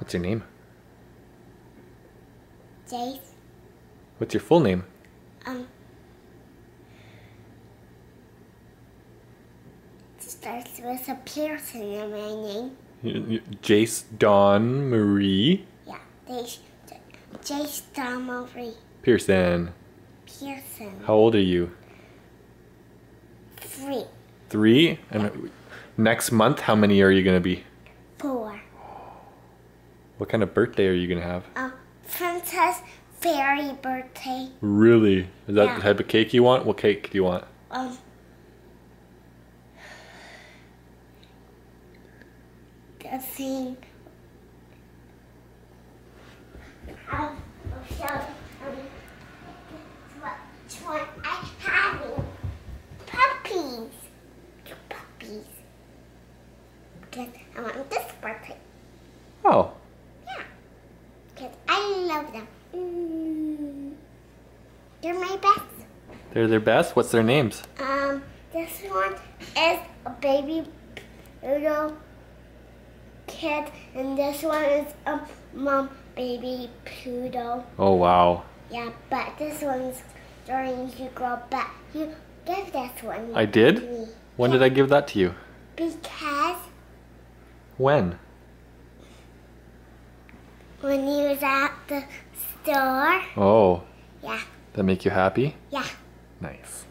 What's your name? Jayce. What's your full name? Um. Starts with a Persson in my name. Jayce Dawn Marie Yeah, Jayce. Jayce Domory Persson. Persson. How old are you? Three. Three? And next month, how many are you going to be? What kind of birthday are you going to have? Um, Princess Fairy birthday. Really? Is that Yeah. the type of cake you want? What cake do you want? Um. The thing. Um, I'll show um, which I have. Puppies. Two puppies. Because I want this birthday. Oh, Yeah. Because I love them. Mm. They're my best. they're their best? What's their names? Um, this one is a baby little kid, and this one is a mom baby poodle. Oh, wow. Yeah, but this one's starting to grow back. You give this one. I did? When did I give that to you? Because When? When he was at the store, Oh, yeah, that make you happy? yeah. Nice.